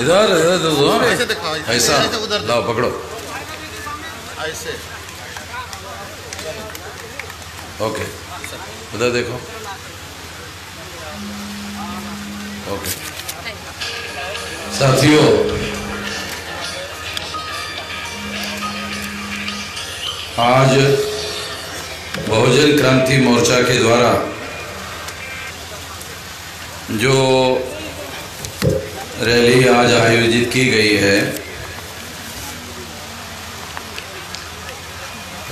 इधर इधर दो ऐसे ऐसा लाओ पकड़ो ऐसे ओके उधर देखो ओके साथियों आज बहुजन क्रांति मोर्चा के द्वारा जो रैली आज आयोजित की गई है,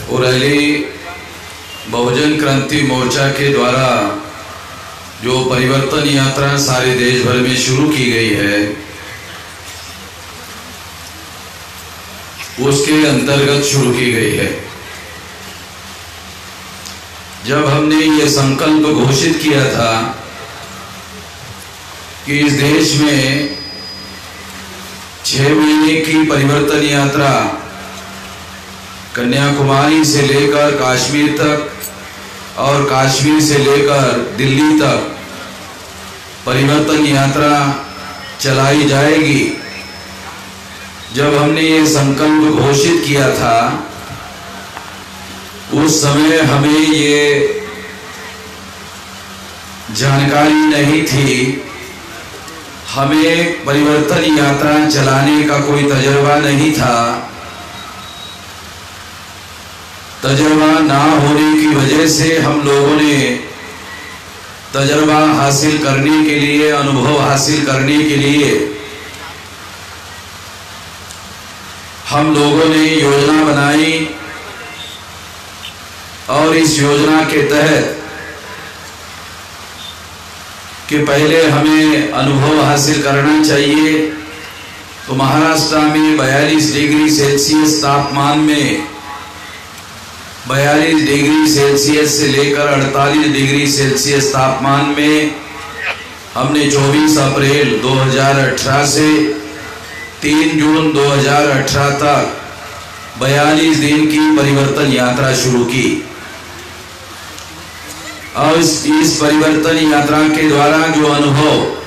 वो रैली बहुजन क्रांति मोर्चा के द्वारा जो परिवर्तन यात्रा सारे देश भर में शुरू की गई है, उसके अंतर्गत शुरू की गई है। जब हमने ये संकल्प घोषित किया था कि इस देश में छह महीने की परिवर्तन यात्रा कन्याकुमारी से लेकर कश्मीर तक और कश्मीर से लेकर दिल्ली तक परिवर्तन यात्रा चलाई जाएगी। जब हमने ये संकल्प घोषित किया था, उस समय हमें ये जानकारी नहीं थी हमें परिवर्तन यात्रा चलाने का कोई तजर्बा नहीं था। तजर्बा ना होने की वजह से हम लोगों ने तजर्बा हासिल करने के लिए, अनुभव हासिल करने के लिए हम लोगों ने योजना बनाई और इस योजना के तहत कि पहले हमें अनुभव हासिल करना चाहिए। तो महाराष्ट्र में 42 डिग्री सेल्सियस तापमान में 42 डिग्री सेल्सियस से लेकर 48 डिग्री सेल्सियस तापमान में हमने 24 अप्रैल 2018 से 3 जून 2018 तक 42 दिन की परिवर्तन यात्रा शुरू की। और इस, इस परिवर्तन यात्रा के द्वारा जो अनुभव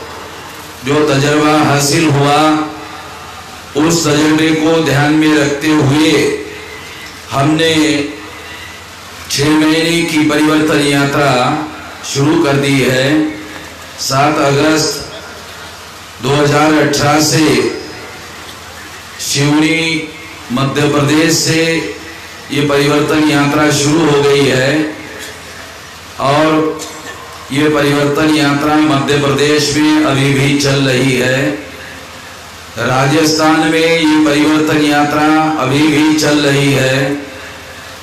जो तजर्बा हासिल हुआ उस तजर्बे को ध्यान में रखते हुए हमने छह महीने की परिवर्तन यात्रा शुरू कर दी है। सात अगस्त 2018 से शिवनी मध्य प्रदेश से ये परिवर्तन यात्रा शुरू हो गई है। और ये परिवर्तन यात्रा मध्य प्रदेश में अभी भी चल रही है। राजस्थान में ये परिवर्तन यात्रा अभी भी चल रही है।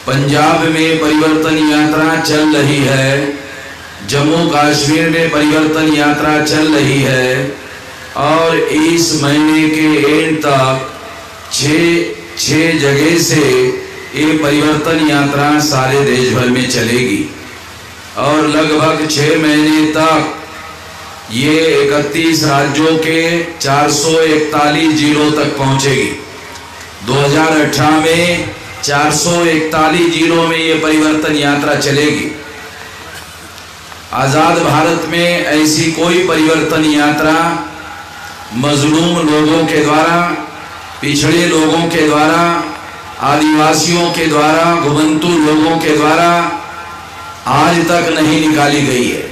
पंजाब में परिवर्तन यात्रा चल रही है। जम्मू कश्मीर में परिवर्तन यात्रा चल रही है। और इस महीने के एंड तक छः छः जगह से ये परिवर्तन यात्रा सारे देश भर में चलेगी। और लगभग छह महीने तक ये 31 राज्यों के 441 जिलों तक पहुंचेगी। 2018 में 441 जिलों में ये परिवर्तन यात्रा चलेगी। आज़ाद भारत में ऐसी कोई परिवर्तन यात्रा मजलूम लोगों के द्वारा, पिछड़े लोगों के द्वारा, आदिवासियों के द्वारा घुमंतु लोगों के द्वारा आज तक नहीं निकाली गई है।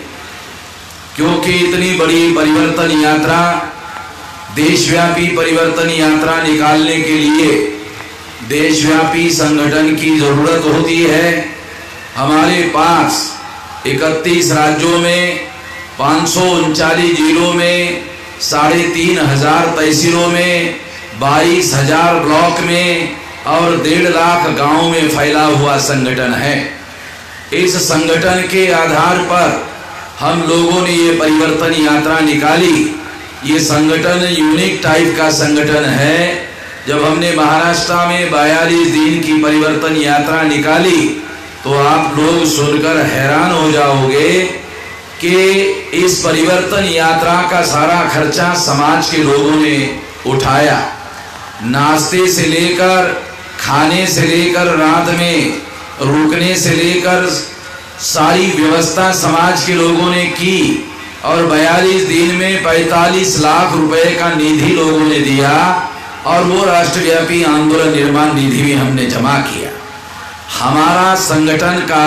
क्योंकि इतनी बड़ी परिवर्तन यात्रा, देशव्यापी परिवर्तन यात्रा निकालने के लिए देशव्यापी संगठन की ज़रूरत होती है। हमारे पास 31 राज्यों में, पाँच जिलों में, साढ़े तीन हज़ार तहसीलों में, बाईस हज़ार ब्लॉक में और डेढ़ लाख गाँव में फैला हुआ संगठन है। इस संगठन के आधार पर हम लोगों ने ये परिवर्तन यात्रा निकाली। ये संगठन यूनिक टाइप का संगठन है। जब हमने महाराष्ट्र में बयालीस दिन की परिवर्तन यात्रा निकाली तो आप लोग सुनकर हैरान हो जाओगे कि इस परिवर्तन यात्रा का सारा खर्चा समाज के लोगों ने उठाया। नाश्ते से लेकर, खाने से लेकर रात में रुकने से लेकर सारी व्यवस्था समाज के लोगों ने की और 42 दिन में 45 लाख रुपए का निधि लोगों ने दिया और वो राष्ट्रव्यापी आंदोलन निर्माण निधि भी हमने जमा किया। हमारा संगठन का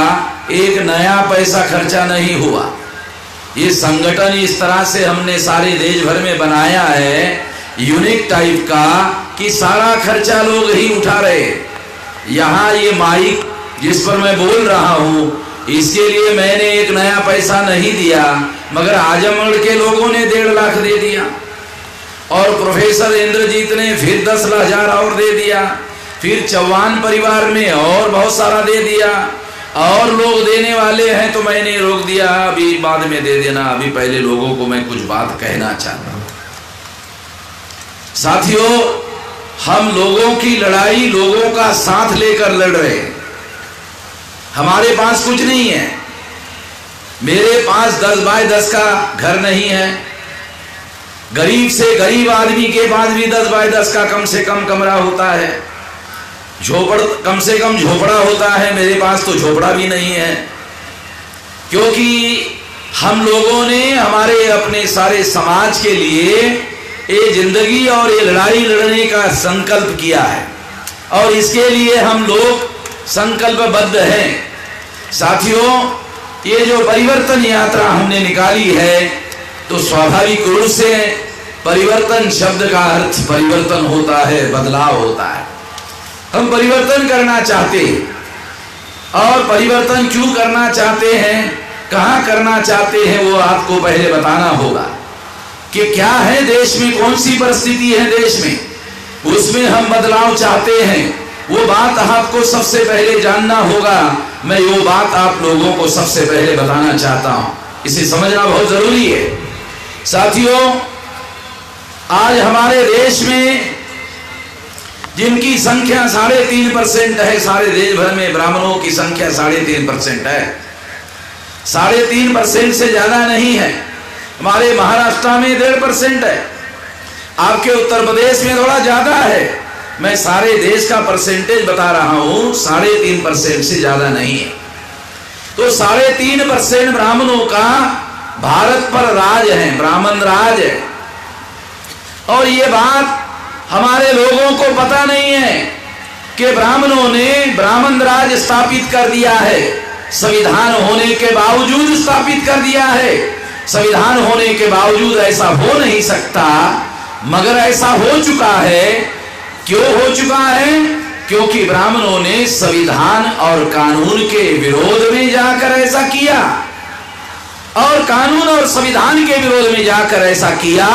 एक नया पैसा खर्चा नहीं हुआ। ये संगठन इस तरह से हमने सारे देश भर में बनाया है यूनिक टाइप का, कि सारा खर्चा लोग ही उठा रहे। यहाँ ये माइक जिस पर मैं बोल रहा हूँ, इसके लिए मैंने एक नया पैसा नहीं दिया, मगर आजमगढ़ के लोगों ने डेढ़ लाख दे दिया। और प्रोफेसर इंद्रजीत ने फिर दस हज़ार और दे दिया। फिर चौहान परिवार में और बहुत सारा दे दिया। और लोग देने वाले हैं तो मैंने रोक दिया। अभी बाद में दे देना। अभी पहले लोगों को मैं कुछ बात कहना चाहता हूँ। साथियों, हम लोगों की लड़ाई लोगों का साथ लेकर लड़ रहे हैं। हमारे पास कुछ नहीं है। मेरे पास दस बाय दस का घर नहीं है। गरीब से गरीब आदमी के पास भी दस बाय दस का कम से कम कमरा होता है। झोपड़, कम से कम झोपड़ा होता है। मेरे पास तो झोपड़ा भी नहीं है। क्योंकि हम लोगों ने हमारे अपने सारे समाज के लिए ये ज़िंदगी और ये लड़ाई लड़ने का संकल्प किया है। और इसके लिए हम लोग संकल्पबद्ध हैं। साथियों, ये जो परिवर्तन यात्रा हमने निकाली है तो स्वाभाविक रूप से परिवर्तन शब्द का अर्थ परिवर्तन होता है, बदलाव होता है। हम परिवर्तन करना चाहते हैं। और परिवर्तन क्यों करना चाहते हैं, कहाँ करना चाहते हैं, वो आपको पहले बताना होगा कि क्या है, देश में कौन सी परिस्थिति है देश में? उसमें हम बदलाव चाहते हैं। वो बात आपको सबसे पहले जानना होगा। मैं वो बात आप लोगों को सबसे पहले बताना चाहता हूँ। इसे समझना बहुत ज़रूरी है। साथियों, आज हमारे देश में जिनकी संख्या साढ़े तीन परसेंट है, सारे देश भर में ब्राह्मणों की संख्या साढ़े तीन परसेंट है। साढ़े तीन परसेंट से ज़्यादा नहीं है। हमारे महाराष्ट्र में डेढ़ परसेंट है। आपके उत्तर प्रदेश में थोड़ा ज़्यादा है। मैं सारे देश का परसेंटेज बता रहा हूँ, साढ़े तीन परसेंट से ज़्यादा नहीं है। तो साढ़े तीन परसेंट ब्राह्मणों का भारत पर राज है, ब्राह्मण राज है। और ये बात हमारे लोगों को पता नहीं है कि ब्राह्मणों ने ब्राह्मण राज स्थापित कर दिया है। संविधान होने के बावजूद स्थापित कर दिया है। संविधान होने के बावजूद ऐसा हो नहीं सकता, मगर ऐसा हो चुका है क्यों हो चुका है? क्योंकि ब्राह्मणों ने संविधान और कानून के विरोध में जाकर ऐसा किया। और कानून और संविधान के विरोध में जाकर ऐसा किया,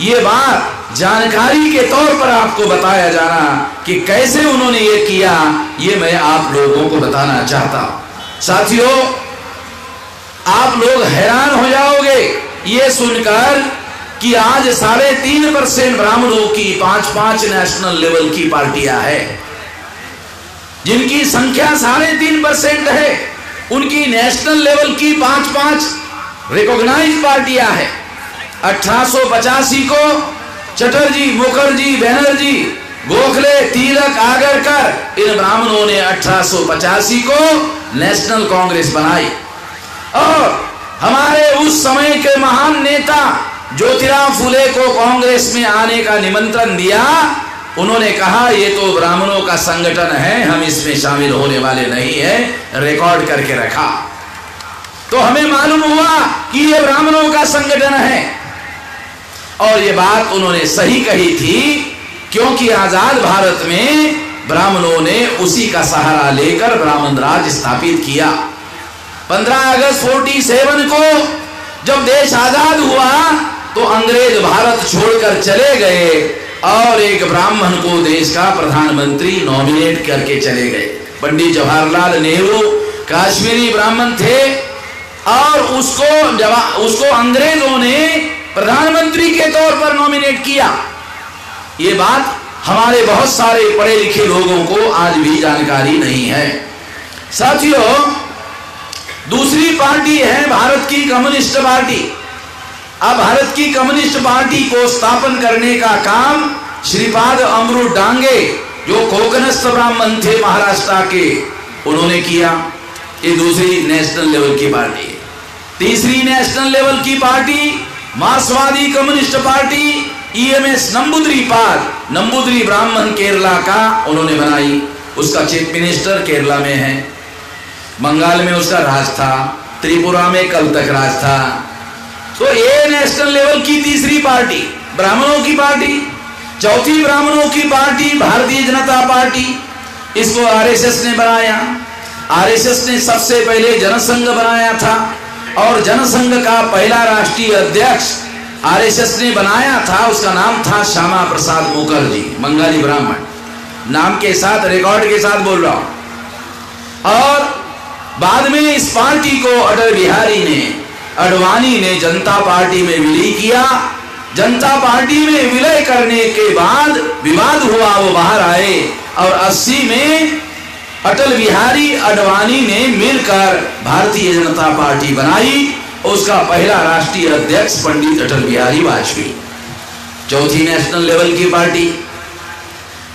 ये बात जानकारी के तौर पर आपको बताया जाना कि कैसे उन्होंने ये किया, ये मैं आप लोगों को बताना चाहता हूँ। साथियों, आप लोग हैरान हो जाओगे, ये सुनकर कि आज साढ़े तीन परसेंट ब्राह्मणों की पाँच पाँच नेशनल लेवल की पार्टियाँ है। जिनकी संख्या साढ़े तीन परसेंट है, उनकी नेशनल लेवल की पाँच पाँच रिकॉग्नाइज पार्टियाँ है। अठारह को चटर्जी, मुखर्जी, बैनर्जी, गोखले, तिलक, आगरकर, इन ब्राह्मणों ने अठारह को नेशनल कांग्रेस बनाई। और हमारे उस समय के महान नेता ज्योतिराव फुले को कांग्रेस में आने का निमंत्रण दिया, उन्होंने कहा, ये तो ब्राह्मणों का संगठन है, हम इसमें शामिल होने वाले नहीं है रिकॉर्ड करके रखा। तो हमें मालूम हुआ कि ये ब्राह्मणों का संगठन है। और ये बात उन्होंने सही कही थी, क्योंकि आज़ाद भारत में ब्राह्मणों ने उसी का सहारा लेकर ब्राह्मण राज स्थापित किया। 15 अगस्त 47 को जब देश आज़ाद हुआ तो अंग्रेज़ भारत छोड़कर चले गए और एक ब्राह्मण को देश का प्रधानमंत्री नॉमिनेट करके चले गए। पंडित जवाहरलाल नेहरू काश्मीरी ब्राह्मण थे और उसको उसको अंग्रेज़ों ने प्रधानमंत्री के तौर पर नॉमिनेट किया। ये बात हमारे बहुत सारे पढ़े लिखे लोगों को आज भी जानकारी नहीं है। साथियों, दूसरी पार्टी है भारत की कम्युनिस्ट पार्टी। अब भारत की कम्युनिस्ट पार्टी को स्थापन करने का काम श्रीपाद अमृत डांगे, जो कोकनस्थ ब्राह्मण थे महाराष्ट्र के, उन्होंने किया। ये दूसरी नेशनल लेवल की पार्टी है। तीसरी नेशनल लेवल की पार्टी, मार्क्सवादी communist party EMS Namboodiripad Namboodiri ब्राह्मण केरला का उन्होंने बनाई। उसका चीफ मिनिस्टर केरला में है। बंगाल में उसका राज था, त्रिपुरा में कल तक राज था। तो ये नेशनल लेवल की तीसरी पार्टी, ब्राह्मणों की पार्टी, चौथी ब्राह्मणों की पार्टी, भारतीय जनता पार्टी, इसको आरएसएस ने बनाया। आरएसएस ने सबसे पहले जनसंघ बनाया था और जनसंघ का पहला राष्ट्रीय अध्यक्ष आरएसएस ने बनाया था। उसका नाम था श्यामा प्रसाद मुखर्जी, बंगाली ब्राह्मण। नाम के साथ रिकॉर्ड के साथ बोल रहा हूँ। और बाद में इस पार्टी को अटल बिहारी ने अडवाणी ने जनता पार्टी में विलय किया। जनता पार्टी में विलय करने के बाद विवाद हुआ, वो बाहर आए और 80 में अटल बिहारी अडवाणी ने मिलकर भारतीय जनता पार्टी बनाई। उसका पहला राष्ट्रीय अध्यक्ष पंडित अटल बिहारी वाजपेयी। चौथी नेशनल लेवल की पार्टी।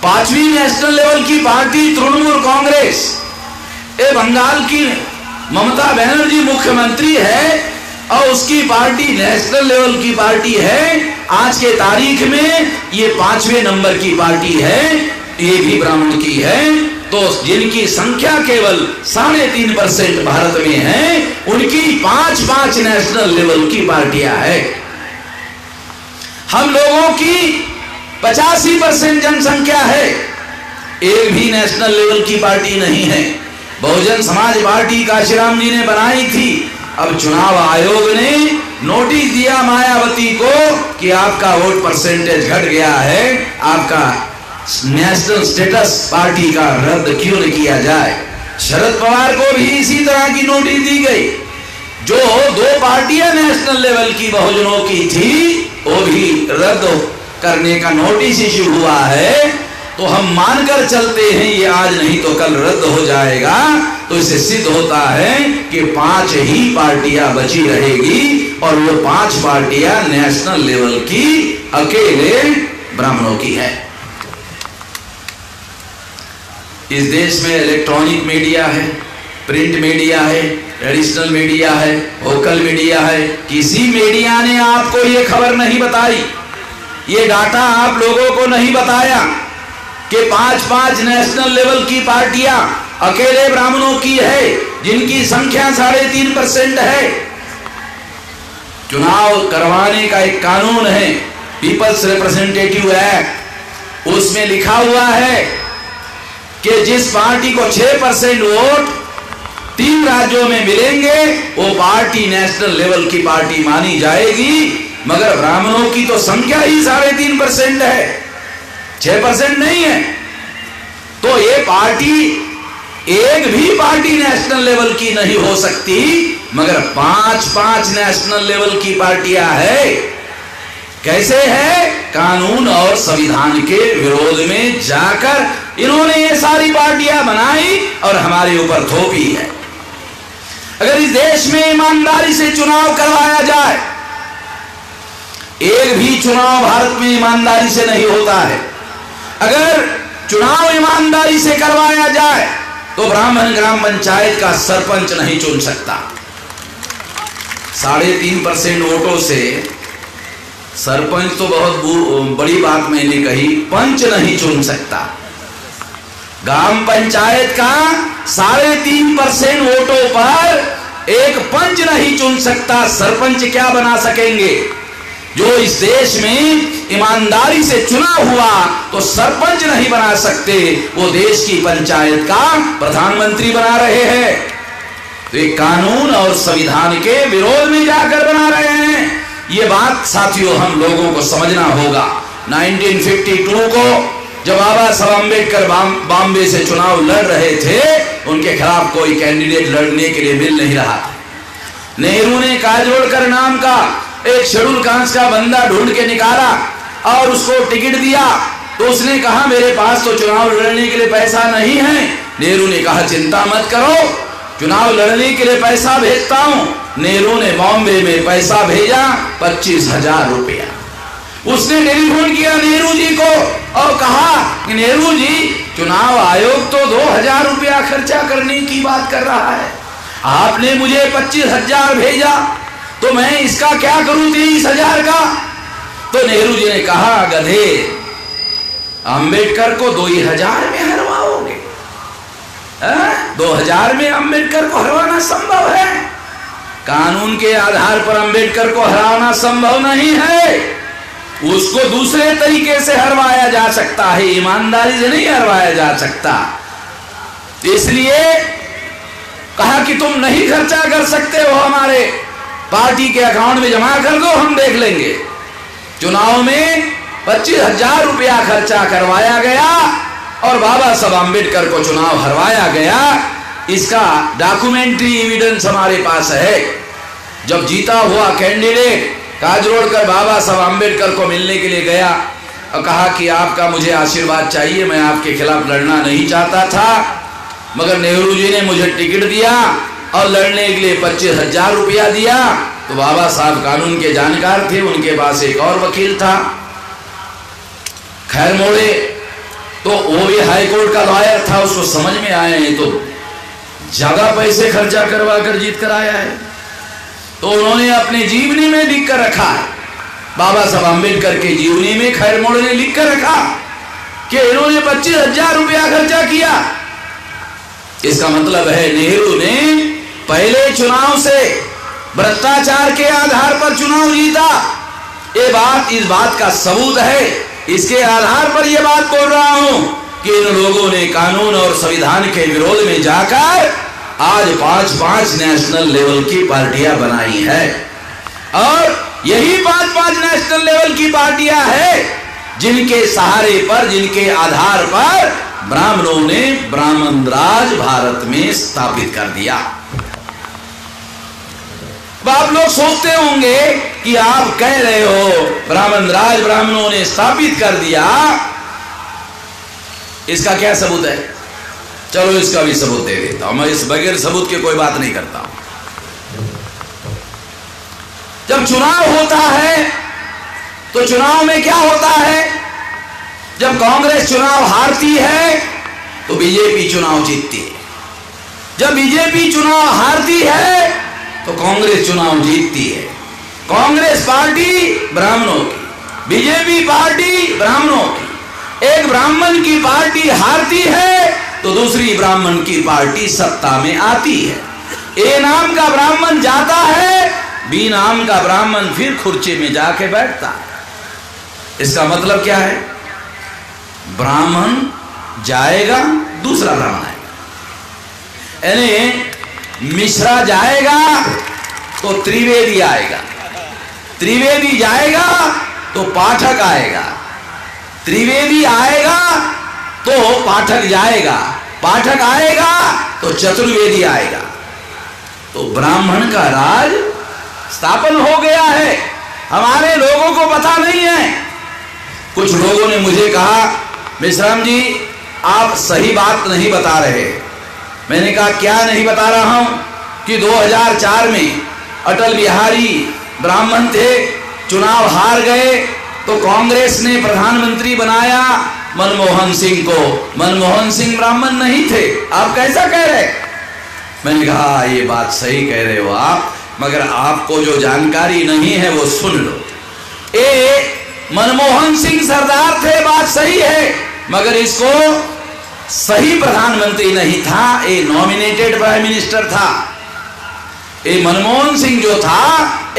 पांचवी नेशनल लेवल की पार्टी तृणमूल कांग्रेस। ये बंगाल की ममता बनर्जी मुख्यमंत्री है और उसकी पार्टी नेशनल लेवल की पार्टी है। आज के तारीख में ये पाँचवें नंबर की पार्टी है, ये भी ब्राह्मण की है। तो जिनकी संख्या केवल साढ़े तीन परसेंट भारत में है, उनकी पाँच पाँच नेशनल लेवल की पार्टियाँ है। हम लोगों की पचासी परसेंट जनसंख्या है। एक भी नेशनल लेवल की पार्टी नहीं है। बहुजन समाज पार्टी काशीराम जी ने बनाई थी। अब चुनाव आयोग ने नोटिस दिया मायावती को कि आपका वोट परसेंटेज घट गया है, आपका नेशनल स्टेटस पार्टी का रद्द क्यों नहीं किया जाए? शरद पवार को भी इसी तरह की नोटिस दी गई। जो दो पार्टियाँ नेशनल लेवल की बहुजनों की थी, वो भी रद्द करने का नोटिस इश्यू हुआ है। तो हम मानकर चलते हैं, ये आज नहीं तो कल रद्द हो जाएगा। तो इसे सिद्ध होता है कि पाँच ही पार्टियाँ बची रहेगी और वो पाँच पार्टियाँ नेशनल लेवल की अकेले ब्राह्मणों की है। इस देश में इलेक्ट्रॉनिक मीडिया है, प्रिंट मीडिया है, ट्रेडिशनल मीडिया है, वोकल मीडिया है। किसी मीडिया ने आपको ये खबर नहीं बताई, ये डाटा आप लोगों को नहीं बताया। कि पाँच पाँच नेशनल लेवल की पार्टियाँ अकेले ब्राह्मणों की है, जिनकी संख्या साढ़े तीन परसेंट है। चुनाव करवाने का एक कानून है पीपल्स रिप्रेजेंटेटिव एक्ट उसमें लिखा हुआ है कि जिस पार्टी को छह परसेंट वोट तीन राज्यों में मिलेंगे, वो पार्टी नेशनल लेवल की पार्टी मानी जाएगी, मगर ब्राह्मणों की तो संख्या ही साढ़े तीन परसेंट है। छह परसेंट नहीं है। तो ये पार्टी एक भी पार्टी नेशनल लेवल की नहीं हो सकती, मगर पाँच पाँच नेशनल लेवल की पार्टियाँ है। कैसे है? कानून और संविधान के विरोध में जाकर इन्होंने ये सारी पार्टियाँ बनाई और हमारे ऊपर थोपी है। अगर इस देश में ईमानदारी से चुनाव करवाया जाए, एक भी चुनाव भारत में ईमानदारी से नहीं होता है। अगर चुनाव ईमानदारी से करवाया जाए तो ब्राह्मण ग्राम पंचायत का सरपंच नहीं चुन सकता। साढ़े तीन परसेंट वोटों से सरपंच तो बहुत बड़ी बात मैंने कही, पंच नहीं चुन सकता। ग्राम पंचायत का साढ़े तीन परसेंट वोटों पर एक पंच नहीं चुन सकता, सरपंच क्या बना सकेंगे? जो इस देश में ईमानदारी से चुना हुआ तो सरपंच नहीं बना सकते, वो देश की पंचायत का प्रधानमंत्री बना रहे हैं। तो ये कानून और संविधान के विरोध में जाकर बना रहे हैं। ये बात साथियों, हम लोगों को समझना होगा। 1952 को जब बाबा साहब अंबेडकर बॉम्बे से चुनाव लड़ रहे थे, उनके खिलाफ कोई कैंडिडेट लड़ने के लिए मिल नहीं रहा नेहरू ने काजोड़कर नाम का एक शेड्यूल कांस का बंदा ढूंढ के निकाला और उसको टिकट दिया। तो उसने कहा, मेरे पास तो चुनाव लड़ने के लिए पैसा नहीं है। नेहरू ने कहा, चिंता मत करो, चुनाव लड़ने के लिए पैसा भेजता हूँ। नेहरू ने बॉम्बे में पैसा भेजा, पच्चीस हज़ार रुपया। उसने टेलीफोन किया नेहरू जी को और कहा, नेहरू जी, चुनाव आयोग तो दो हज़ार रुपया खर्चा करने की बात कर रहा है। आपने मुझे पच्चीस हज़ार भेजा तो मैं इसका क्या करूँ तेईस हज़ार का? तो नेहरू जी ने कहा, गधे, अंबेडकर को दो ही हज़ार में हरवाओगे। दो हज़ार में अंबेडकर को हरवाना संभव है? कानून के आधार पर अंबेडकर को हराना संभव नहीं है। उसको दूसरे तरीके से हरवाया जा सकता है, ईमानदारी से नहीं हरवाया जा सकता। इसलिए कहा कि तुम नहीं खर्चा कर सकते हो हमारे। पार्टी के अकाउंट में जमा कर दो, हम देख लेंगे। चुनाव में पच्चीस हज़ार रुपया खर्चा करवाया गया और बाबा साहब आम्बेडकर को चुनाव हरवाया गया। इसका डॉक्यूमेंट्री एविडेंस हमारे पास है। जब जीता हुआ कैंडिडेट काजरोड़ कर बाबा साहब अंबेडकर को मिलने के लिए गया और कहा कि आपका मुझे आशीर्वाद चाहिए, मैं आपके खिलाफ लड़ना नहीं चाहता था, मगर नेहरू जी ने मुझे टिकट दिया। और लड़ने के लिए पच्चीस हज़ार रुपया दिया। तो बाबा साहब कानून के जानकार थे, उनके पास एक और वकील था। खैर मोड़े तो वो भी हाईकोर्ट का लॉयर था, उसको समझ में आए हैं तो ज़्यादा पैसे खर्चा करवा कर जीत कर आया है। तो उन्होंने अपने जीवनी में लिख कर रखा है। बाबा साहब अंबेडकर के जीवनी में खैर मोड़ ने लिख कर रखा कि इन्होंने पच्चीस हज़ार रुपया खर्चा किया। इसका मतलब है नेहरू ने पहले चुनाव से भ्रष्टाचार के आधार पर चुनाव जीता ये बात इस बात का सबूत है। इसके आधार पर यह बात बोल रहा हूँ कि इन लोगों ने कानून और संविधान के विरोध में जाकर आज पाँच पाँच नेशनल लेवल की पार्टियाँ बनाई है। और यही पाँच पाँच नेशनल लेवल की पार्टियाँ है जिनके सहारे पर, जिनके आधार पर ब्राह्मणों ने ब्राह्मण राज भारत में स्थापित कर दिया। आप लोग सोचते होंगे कि आप कह रहे हो, ब्राह्मण, राज ब्राह्मणों ने स्थापित कर दिया। इसका क्या सबूत है? चलो इसका भी सबूत दे देता हूँ। मैं इस बगैर सबूत के कोई बात नहीं करता हूँ। जब चुनाव होता है तो चुनाव में क्या होता है? जब कांग्रेस चुनाव हारती है तो बीजेपी चुनाव जीतती है। जब बीजेपी चुनाव हारती है तो कांग्रेस चुनाव जीतती है। कांग्रेस पार्टी ब्राह्मणों की, बीजेपी पार्टी ब्राह्मणों की। एक ब्राह्मण की पार्टी हारती है तो दूसरी ब्राह्मण की पार्टी सत्ता में आती है। ए नाम का ब्राह्मण जाता है, बी नाम का ब्राह्मण फिर खुर्चे में जाके बैठता है। इसका मतलब क्या है? ब्राह्मण जाएगा, दूसरा ब्राह्मण आएगा। यानी मिश्रा जाएगा तो त्रिवेदी आएगा। त्रिवेदी जाएगा तो पाठक आएगा। त्रिवेदी आएगा तो पाठक जाएगा। पाठक आएगा तो चतुर्वेदी आएगा। तो ब्राह्मण का राज स्थापन हो गया है। हमारे लोगों को पता नहीं है। कुछ लोगों ने मुझे कहा विश्राम जी, आप सही बात नहीं बता रहे। मैंने कहा क्या नहीं बता रहा हूँ कि 2004 में अटल बिहारी ब्राह्मण थे चुनाव हार गए तो कांग्रेस ने प्रधानमंत्री बनाया मनमोहन सिंह को। मनमोहन सिंह ब्राह्मण नहीं थे। आप कैसा कह रहे मैंने कहा हाँ, ये बात सही कह रहे हो आप मगर आपको जो जानकारी नहीं है वो सुन लो। ए मनमोहन सिंह सरदार थे बात सही है मगर इसको सही प्रधानमंत्री नहीं था, ए नॉमिनेटेड प्राइम मिनिस्टर था। ए मनमोहन सिंह जो था,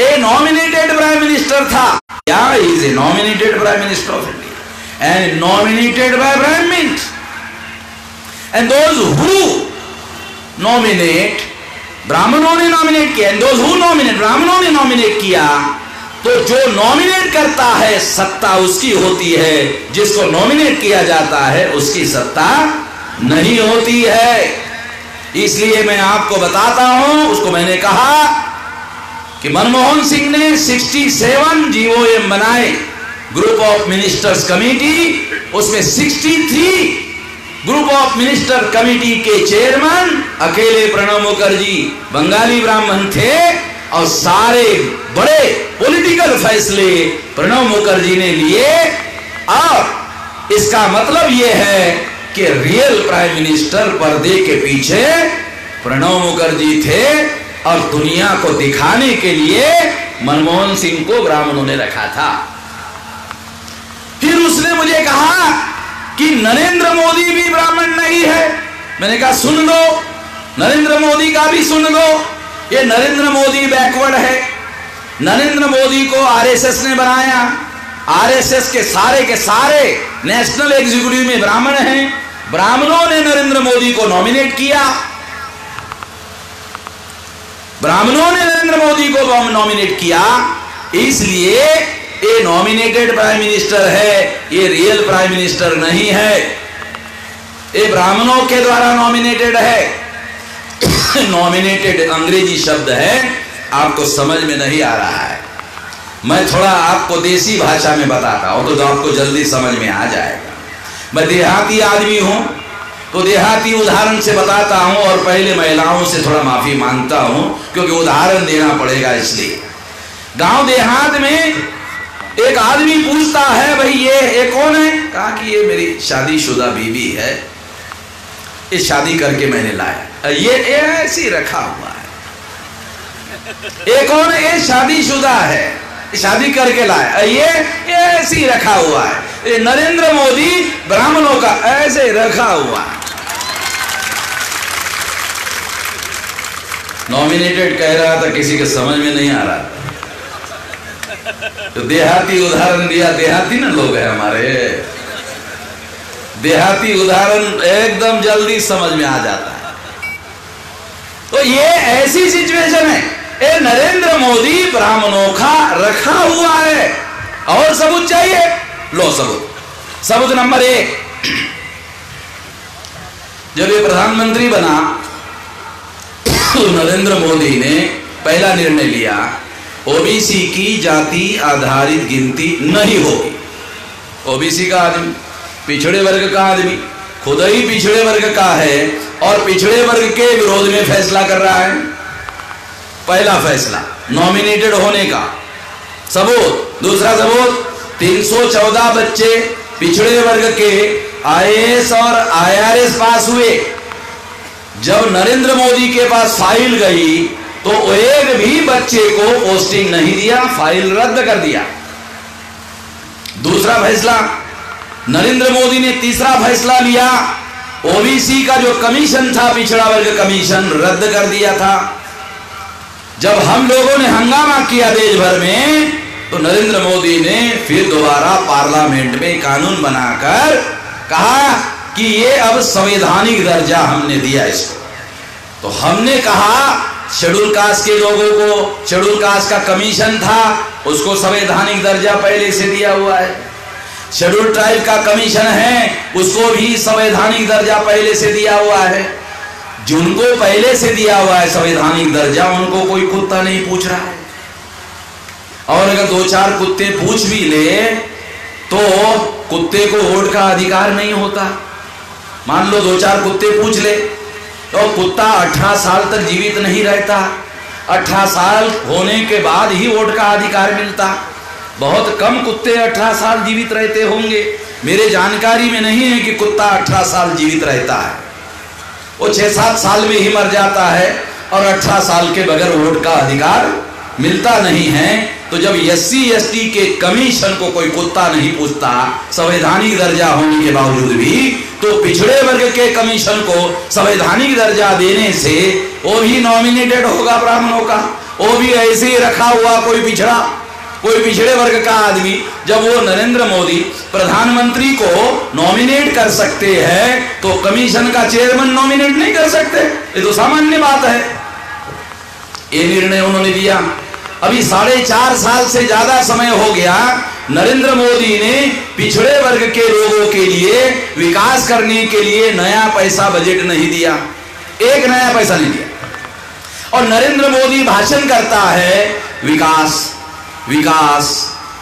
ए नॉमिनेटेड प्राइम मिनिस्टर था। क्या is a nominated prime minister of India and nominated by prime minister and those who nominate ब्राह्मणों ने नॉमिनेट किया। एंड दोज हु नॉमिनेट ब्राह्मणों ने नॉमिनेट किया तो जो नॉमिनेट करता है, सत्ता उसकी होती है। जिसको नॉमिनेट किया जाता है, उसकी सत्ता नहीं होती है। इसलिए मैं आपको बताता हूँ, उसको मैंने कहा कि मनमोहन सिंह ने 67 जीओएम बनाए। ग्रुप ऑफ़ मिनिस्टर्स कमेटी उसमें 63 ग्रुप ऑफ़ मिनिस्टर कमेटी के चेयरमैन अकेले प्रणब मुखर्जी, बंगाली ब्राह्मण थे और सारे बड़े पॉलिटिकल फैसले प्रणब मुखर्जी ने लिए। और इसका मतलब यह है कि रियल प्राइम मिनिस्टर पर्दे के पीछे प्रणब मुखर्जी थे। और दुनिया को दिखाने के लिए मनमोहन सिंह को ब्राह्मणों ने रखा था। फिर उसने मुझे कहा कि नरेंद्र मोदी भी ब्राह्मण नहीं है। मैंने कहा, सुन लो, नरेंद्र मोदी का भी सुन लो। ये नरेंद्र मोदी बैकवर्ड है। नरेंद्र मोदी को आरएसएस ने बनाया। आरएसएस के सारे के सारे नेशनल एग्जीक्यूटिव में ब्राह्मण हैं। ब्राह्मणों ने नरेंद्र मोदी को नॉमिनेट किया। ब्राह्मणों ने नरेंद्र मोदी को नॉमिनेट किया। इसलिए ये नॉमिनेटेड प्राइम मिनिस्टर है, ये रियल प्राइम मिनिस्टर नहीं है। ये ब्राह्मणों के द्वारा नॉमिनेटेड है। नॉमिनेटेड अंग्रेज़ी शब्द है। आपको समझ में नहीं आ रहा है। मैं थोड़ा आपको देसी भाषा में बताता हूँ तो आपको जल्दी समझ में आ जाएगा। मैं देहाती आदमी हूँ तो देहाती उदाहरण से बताता हूँ और पहले महिलाओं से थोड़ा माफ़ी माँगता हूँ, क्योंकि उदाहरण देना पड़ेगा इसलिए। गाँव देहात में एक आदमी पूछता है, भाई ये ये कौन है? कहा कि ये मेरी शादीशुदा बीवी है। ये शादी करके मैंने लाया। ये ऐसे रखा हुआ कौन है ये शादीशुदा है। शादी करके लाया। ये ऐसे रखा हुआ है। ये नरेंद्र मोदी ब्राह्मणों का ऐसे रखा हुआ नॉमिनेटेड कह रहा था, किसी के समझ में नहीं आ रहा। तो देहाती उदाहरण दिया। देहाती ना लोग है हमारे। देहाती उदाहरण एकदम जल्दी समझ में आ जाता है। तो ये ऐसी सिचुएशन है। ये नरेंद्र मोदी, ब्राह्मणों रखा हुआ है। और सबूत चाहिए? लो सबूत। सबूत नंबर एक। जब ये प्रधानमंत्री बना तो नरेंद्र मोदी ने पहला निर्णय लिया, ओबीसी की जाति आधारित गिनती नहीं होगी। ओबीसी का आदमी, पिछड़े वर्ग का आदमी, खुद ही पिछड़े वर्ग का है और पिछड़े वर्ग के विरोध में फैसला कर रहा है। पहला फैसला नॉमिनेटेड होने का। सबूत, दूसरा सबूत 314 बच्चे पिछड़े वर्ग के आईएएस और आईआरएस पास हुए। जब नरेंद्र मोदी के पास फ़ाइल गई तो एक भी बच्चे को पोस्टिंग नहीं दिया, फ़ाइल रद्द कर दिया। दूसरा फैसला, नरेंद्र मोदी ने तीसरा फैसला लिया, ओबीसी का जो कमीशन था, पिछड़ा वर्ग कमीशन, रद्द कर दिया था। जब हम लोगों ने हंगामा किया देश भर में तो नरेंद्र मोदी ने फिर दोबारा पार्लियामेंट में कानून बनाकर कहा कि ये अब संवैधानिक दर्जा हमने दिया इसको। तो हमने कहा, शेड्यूल कास्ट के लोगों को, शेड्यूल कास्ट का कमीशन था, उसको संवैधानिक दर्जा पहले से दिया हुआ है। शेड्यूल ट्राइब का कमीशन है, उसको भी संवैधानिक दर्जा पहले से दिया हुआ है। जिनको पहले से दिया हुआ है संवैधानिक दर्जा, उनको कोई कुत्ता नहीं पूछ रहा है। और अगर दो चार कुत्ते पूछ भी ले तो कुत्ते को वोट का अधिकार नहीं होता। मान लो दो चार कुत्ते पूछ ले तो कुत्ता अठारह साल तक जीवित नहीं रहता। अठारह साल होने के बाद ही वोट का अधिकार मिलता। बहुत कम कुत्ते अठारह साल जीवित रहते होंगे। मेरे जानकारी में नहीं है कि कुत्ता अठारह साल जीवित रहता है। वो छह सात साल में ही मर जाता है और अठारह साल के बगैर वोट का अधिकार मिलता नहीं है। तो जब एस सी के कमीशन को कोई कुत्ता नहीं पूछता, संवैधानिक दर्जा होने के बावजूद भी तो पिछड़े वर्ग के कमीशन को संवैधानिक दर्जा देने से वो भी नॉमिनेटेड होगा ब्राह्मणों का, वो भी ऐसे ही रखा हुआ कोई पिछड़ा। कोई पिछड़े वर्ग का आदमी जब वो नरेंद्र मोदी प्रधानमंत्री को नॉमिनेट कर सकते हैं तो कमीशन का चेयरमैन नॉमिनेट नहीं कर सकते। ये तो सामान्य बात है। ये निर्णय उन्होंने दिया अभी साढ़े चार साल से ज़्यादा समय हो गया, नरेंद्र मोदी ने पिछड़े वर्ग के लोगों के लिए विकास करने के लिए नया पैसा बजट नहीं दिया। एक नया पैसा नहीं दिया। और नरेंद्र मोदी भाषण करता है, विकास। विकास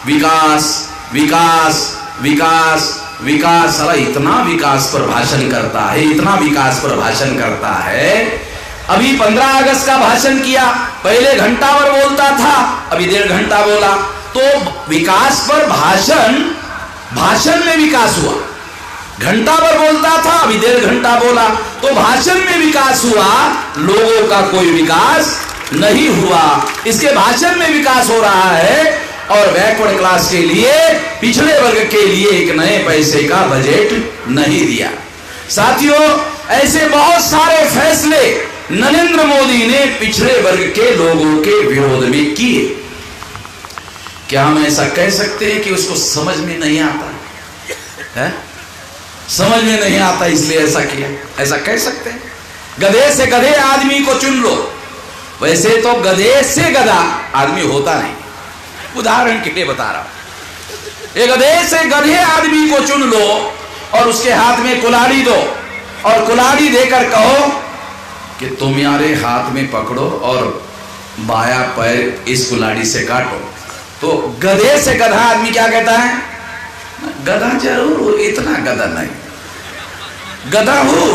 विकास विकास विकास विकास। साला इतना विकास पर भाषण करता है, इतना विकास पर भाषण करता है। अभी पंद्रह अगस्त का भाषण किया, पहले घंटा भर बोलता था, अभी डेढ़ घंटा बोला। तो विकास पर भाषण भाषण में विकास हुआ। घंटा भर बोलता था, अभी डेढ़ घंटा बोला। तो भाषण में विकास हुआ, लोगों का कोई विकास नहीं हुआ। इसके भाषण में विकास हो रहा है और बैकवर्ड क्लास के लिए, पिछड़े वर्ग के लिए एक नए पैसे का बजट नहीं दिया। साथियों, ऐसे बहुत सारे फैसले नरेंद्र मोदी ने पिछड़े वर्ग के लोगों के विरोध में किए। क्या हम ऐसा कह सकते हैं कि उसको समझ में नहीं आता? है? समझ में नहीं आता, इसलिए ऐसा किया। ऐसा कह सकते हैं। गधे से गधे आदमी को चुन लो। वैसे तो गधे से गधा आदमी होता नहीं। उदाहरण के लिए बता रहा हूँ। एक गधे से गधे आदमी को चुन लो और उसके हाथ में कुलाड़ी दो और कुलाड़ी देकर कहो कि तुम यारे हाथ में पकड़ो और बाया पैर इस कुलाड़ी से काटो। तो गधे से गधा आदमी क्या कहता है? गधा ज़रूर इतना गधा नहीं। गधा हो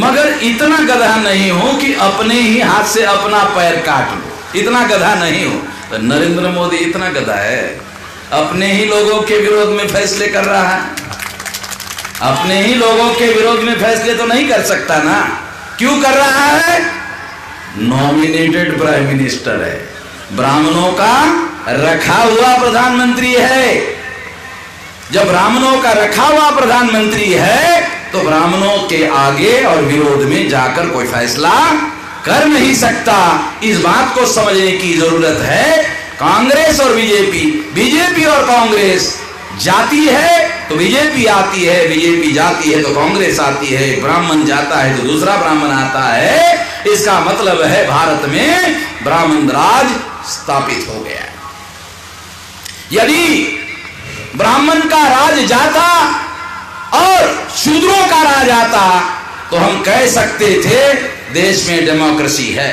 मगर इतना गधा नहीं हो कि अपने ही हाथ से अपना पैर काट लो। इतना गधा नहीं हो। तो नरेंद्र मोदी इतना गधा है। अपने ही लोगों के विरोध में फैसले कर रहा है। अपने ही लोगों के विरोध में फैसले तो नहीं कर सकता ना। क्यों कर रहा है? नॉमिनेटेड प्राइम मिनिस्टर है। ब्राह्मणों का रखा हुआ प्रधानमंत्री है। जब ब्राह्मणों का रखा हुआ प्रधानमंत्री है तो ब्राह्मणों के आगे और विरोध में जाकर कोई फैसला कर नहीं सकता। इस बात को समझने की ज़रूरत है। कांग्रेस और बीजेपी बीजेपी और कांग्रेस, जाती है तो बीजेपी आती है, बीजेपी जाती है तो कांग्रेस आती है ब्राह्मण जाता है तो दूसरा ब्राह्मण आता है। इसका मतलब है भारत में ब्राह्मण राज स्थापित हो गया। यदि ब्राह्मण का राज जाता और शूद्रों का राज आता तो हम कह सकते थे, देश में डेमोक्रेसी है।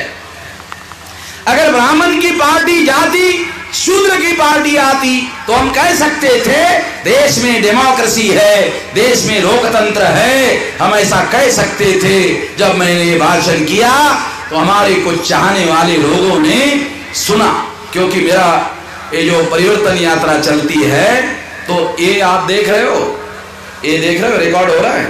अगर ब्राह्मण की पार्टी जाती, शूद्र की पार्टी आती तो हम कह सकते थे, देश में डेमोक्रेसी है, देश में लोकतंत्र है। हम ऐसा कह सकते थे, जब मैंने ये भाषण किया तो हमारे कुछ चाहने वाले लोगों ने सुना, क्योंकि मेरा ये जो परिवर्तन यात्रा चलती है तो ये आप देख रहे हो। ये देख रहे हो रिकॉर्ड हो रहा है?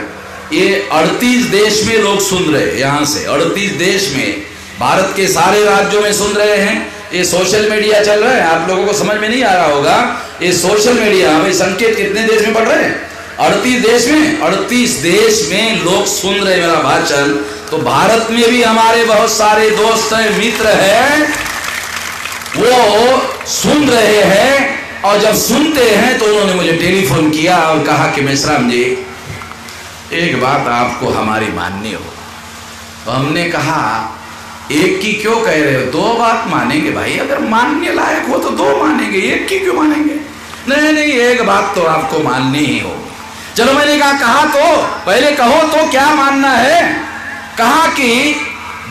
ये 38 देश में लोग सुन रहे हैं, यहाँ से। 38 देश में, भारत के सारे राज्यों में सुन रहे हैं। ये सोशल मीडिया चल रहा है। आप लोगों को समझ में नहीं आ रहा होगा, ये सोशल मीडिया हमें संकेत कितने देश में पढ़ रहे हैं? अड़तीस देश में, अड़तीस देश में लोग सुन रहे मेरा भाषण तो भारत में भी हमारे बहुत सारे दोस्त हैं, मित्र हैं, वो सुन रहे हैं। और जब सुनते हैं तो उन्होंने मुझे टेलीफोन किया और कहा कि मिश्राम जी, एक बात आपको हमारी माननी हो। तो हमने कहा, एक की क्यों कह रहे हो? दो बात मानेंगे भाई, अगर मानने लायक हो तो दो मानेंगे, एक की क्यों मानेंगे? नहीं नहीं, एक बात तो आपको माननी ही होगी चलो मैंने कहा कहा तो पहले कहो तो क्या मानना है? कहा कि